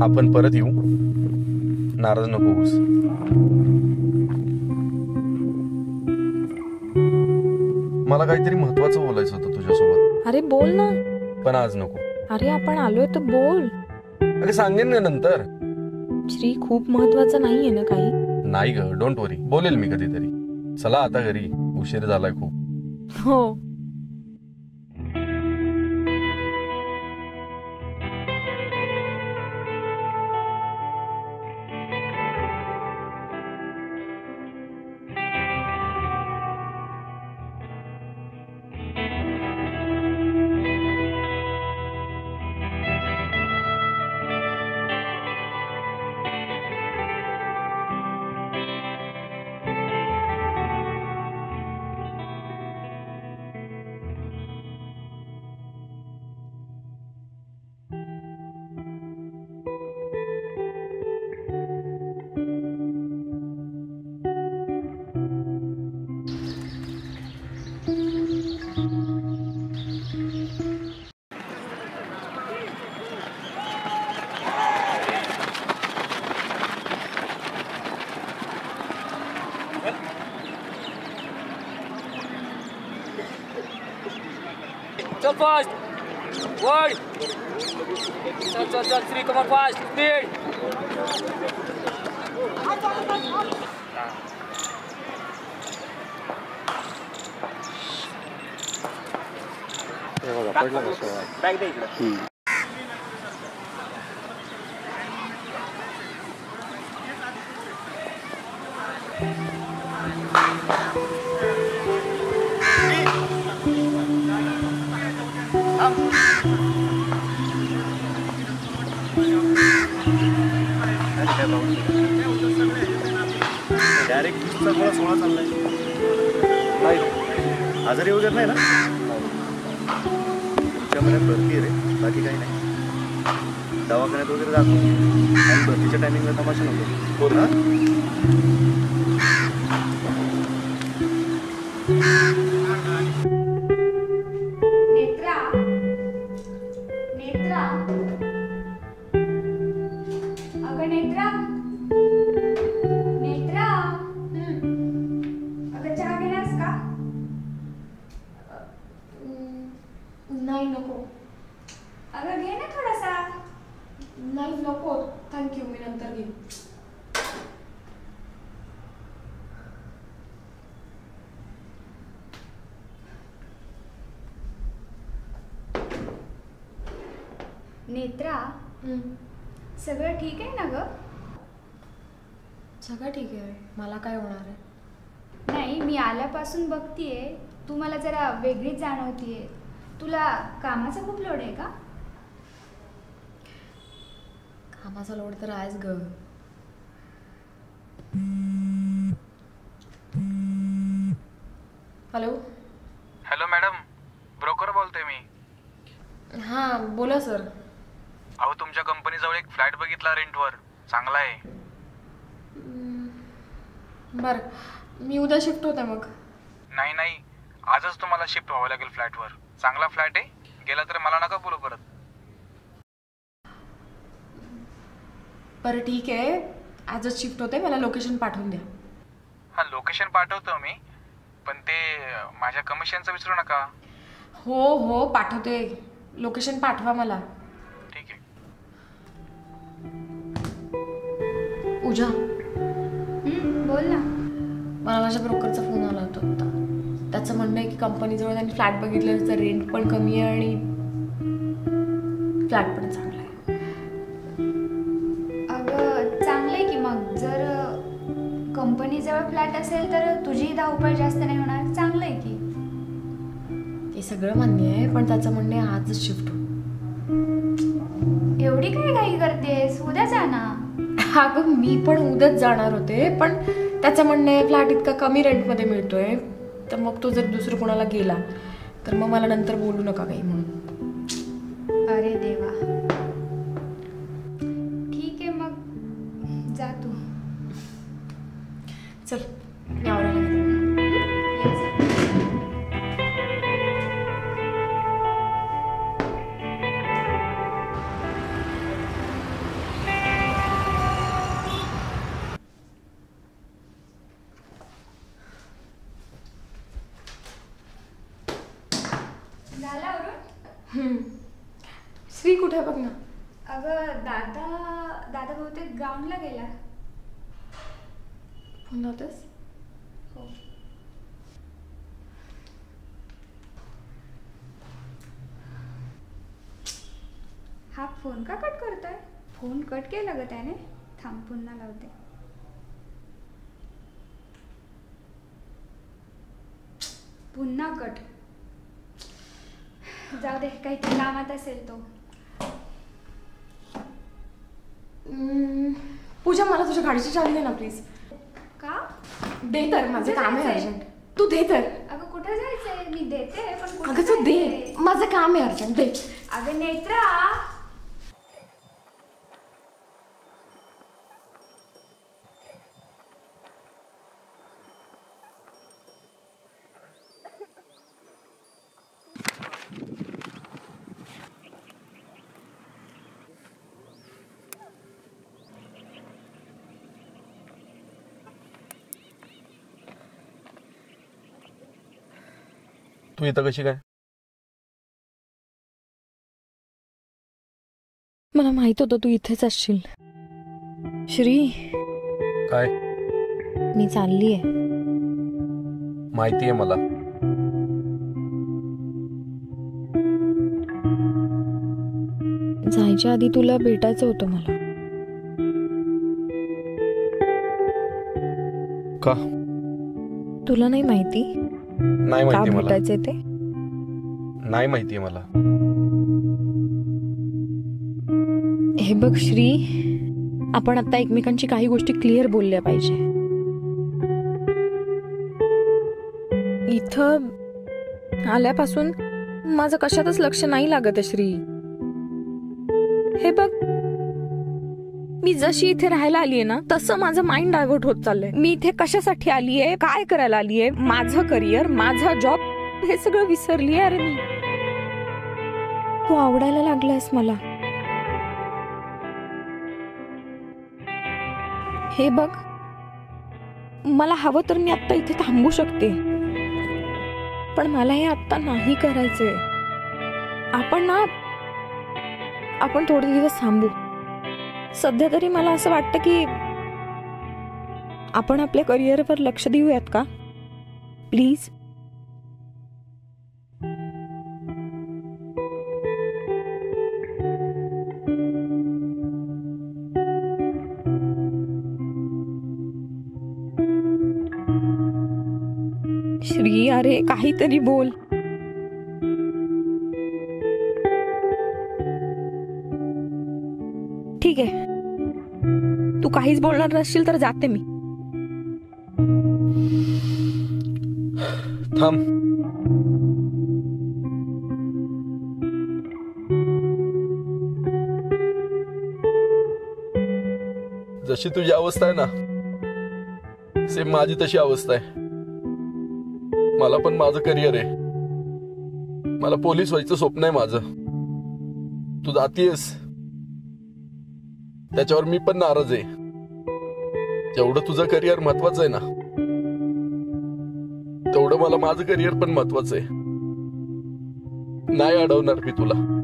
आपण परत येऊ. नाराज नको होऊस. मला काहीतरी महत्वाचं बोलायचं होतं तुझ्यासोबत. अरे बोल ना. पण आज नको. अरे आपण आलोय तर बोल. अरे सांगेन ना नंतर. श्री खूप महत्वाचं नाहीये ना काही? नाही ग डोंट वरी बोलेल मी कधीतरी. चला आता घरी. उशीर झालाय खूप. हो. चल फास्ट वर चल चल चल थ्री कमर फास्ट स्पीड बॅग दे डायरेक्ट वीसचा गोळा सोळा चाललाय. नाही हो. आजारी वगैरे नाही ना? पुढच्या महिन्यात भरती रे. बाकी काही नाही. दवाखान्यात वगैरे जातो. आणि भरतीच्या टायमिंगला तमाशा नको. हो? ना नेत्रा. नेत्रा. अगं नेत्रा नेत्रा सगळं ठीक आहे ना ग? सगळं ठीक आहे. मला काय होणार आहे? नाही मी आल्यापासून बघतीये. तू मला जरा वेगळीच जाणवतीये. तुला कामाचा खूप लोड आहे का? कामाचा लोड तर आहेच ग. हॅलो? हॅलो मॅडम ब्रोकर बोलतोय मी. हां बोला सर. अहो तुमच्या कंपनीजवळ एक फ्लॅट बघितला रेंटवर. चांगला आहे. बरं. मी उद्या शिफ्ट होते मग. नाही नाही. आजच तुम्हाला शिफ्ट व्हावं लागेल फ्लॅटवर. चांगला फ्लॅट आहे. गेला तर मला नका बोलू परत. बरं ठीक आहे. आजच शिफ्ट होते. मला लोकेशन पाठवून द्या. हा लोकेशन पाठवतो मी. पण ते अं, माझ्या कमिशनचं विसरू नका. हो हो. पाठवते. लोकेशन पाठवा मला. पूजा. बोल ना. मला माझ्या ब्रोकरचा फोन आला होता आता. त्याचं म्हणणं आहे की कंपनीजवळ त्यांनी फ्लॅट बघितलं त्याचं रेंट पण कमी आहे आणि फ्लॅट पण चांगला आहे. अगं चांगलं आहे की मग. जर कंपनीजवळ फ्लॅट असेल तर तुझी धावपळ जास्त नाही होणार. चांगलं आहे की. हे सगळं मान्य आहे पण त्याचं म्हणणं आहे आजच शिफ्ट हो एवढी काय घाई करतेस? उद्या जा ना. अगं मी पण उद्याच जाणार होते पण त्याचं म्हणणं आहे फ्लॅट इतका कमी रेंटमध्ये मिळतोय तर मग तो जर दुसरं कोणाला गेला तर मग मला नंतर बोलू नका काही म्हणून. अरे देवा. ठीक आहे मग. जा तू. चल कुठे बघ ना. अगं दादा दादा बहुतेक ग्राउंडला गेला. फोन लावतेस? हो. हा फोन का कट करतोय? फोन कट केला ग त्याने. थांब पुन्हा लावते. पुन्हा कट जाऊ दे काहीतरी कामात असेल तो. पूजा मला तुझ्या गाडीची चावी दे ना प्लीज का? दे तर माझं काम आहे? अर्जंट. तू दे तर. अगं कुठे जायचंय? मी देते पण अगं तू दे? माझं काम आहे अर्जंट. दे. अगं नेत्रा. तू इथं कशी काय? मला माहीत होतं तू इथेच असशील. श्री. काय? मी चालली आहे माहिती आहे मला. जायच्या आधी तुला भेटायचं होतं मला. का? तुला नाही माहिती? नाही का माहिती मला ते? नाही माहिती आहे मला. हे बघ श्री आपण आता एकमेकांची काही गोष्टी क्लिअर बोलल्या पाहिजे. इथं आल्यापासून माझं कशातच लक्ष नाही लागत आहे, श्री. हे बघ मी जशी इथे राहायला आलीये ना तसं माझं माइंड डायव्हर्ट होत चाललंय. मी इथे कशासाठी आलीये काय करायला आलीये माझं करिअर माझा जॉब हे सगळं विसरली अरे मी. तू आवडायला लागलायस मला. हे बघ मला हवं तर मी आत्ता इथे थांबू शकते. पण मला हे आत्ता नाही करायचंय. आपण ना आपण थोडे दिवस थांबू. सध्या तरी मला असं वाटतं की आपण आपल्या करिअरवर लक्ष देऊयात का? प्लीज. श्री अरे काहीतरी बोल. काहीच बोलणार नसशील तर जाते मी. थांब. जशी तुझी अवस्था आहे ना सेम माझी तशी अवस्था आहे. मला पण माझं करिअर आहे. मला पोलीस व्हायचं स्वप्न आहे माझं. तू जातीयस. त्याच्यावर मी पण नाराज आहे. जेवढं तुझं करिअर महत्वाचं आहे ना. तेवढं मला माझं करिअर पण महत्वाचं आहे. नाही अडवणार मी तुला.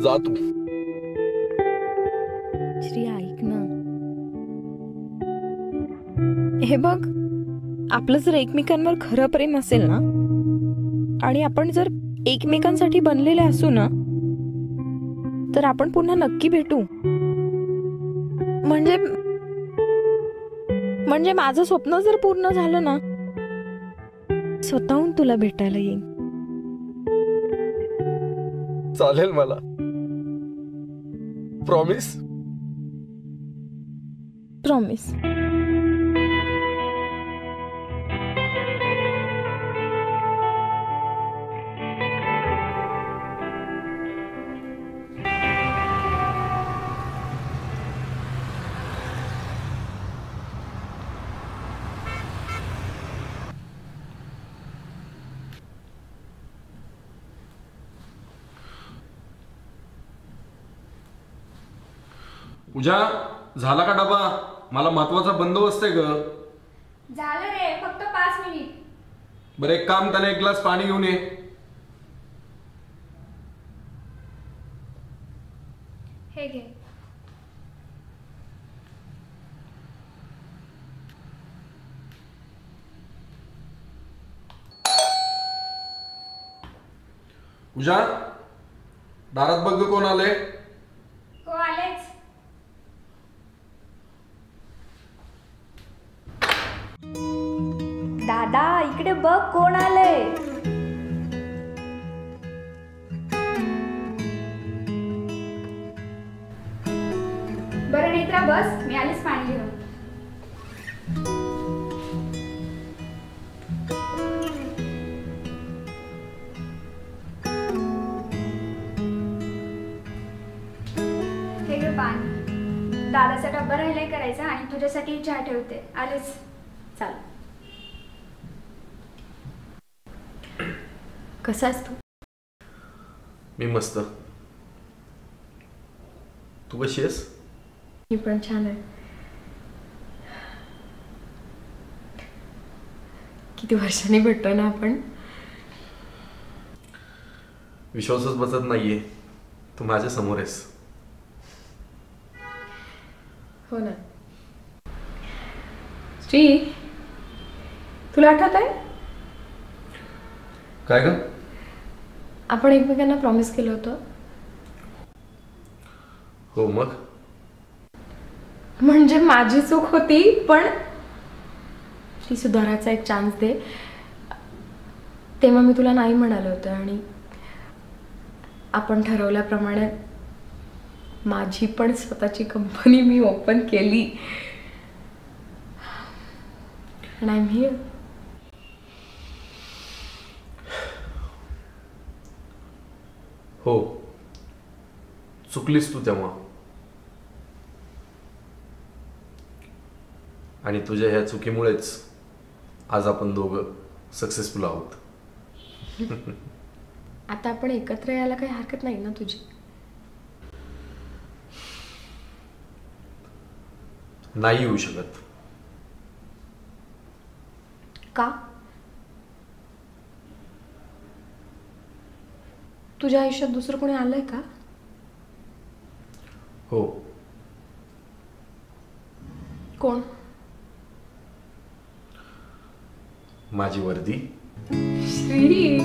जा तू. श्री ऐक ना. हे बघ आपलं जर एकमेकांवर खरं प्रेम असेल ना आणि आपण जर एकमेकांसाठी बनलेले असू ना तर आपण पुन्हा नक्की भेटू. म्हणजे म्हणजे माझं स्वप्न जर पूर्ण झालं ना स्वतःहून तुला भेटायला येईन. चालेल मला. प्रॉमिस प्रॉमिस उजा झाला का डबा? मला महत्त्वाचा बंदोबस्त आहे ग. झालं रे फक्त पाच मिनिट. बरं एक काम त्याला एक ग्लास पाणी घेऊन ये. हे घे. दारात बघ कोण आले घेऊन हे पाणी. दादाचा डब्बा राहिलाय करायचा आणि तुझ्यासाठी चहा ठेवते. आलेच चाल. कसा आहेस तू? मी मस्त. तू कशी आहेस? मी पण छान आहे. किती वर्षांनी भेटतोय ना आपण? विश्वासच बसत नाहीये. तू माझ्यासमोर आहेस. हो ना. श्री तुला आठवत आहे काय ग? आपण एकमेकांना प्रॉमिस केलं होतं. हो मग? म्हणजे माझी चूक होती पण ती सुधारायचा एक चान्स दे. तेव्हा मी तुला नाही म्हणाले होते आणि आपण ठरवल्याप्रमाणे माझी पण स्वतःची कंपनी मी ओपन केली. नाही हो. चुकलीस तू तेव्हा. आणि तुझ्या ह्या चुकीमुळेच आज आपण दोघं सक्सेसफुल आहोत. आता आपण एकत्र यायला काही हरकत नाही ना तुझी? नाही येऊ शकत. का? तुझ्या आयुष्यात दुसरं कोणी आलंय का? हो. कोण? माझी वर्दी. श्री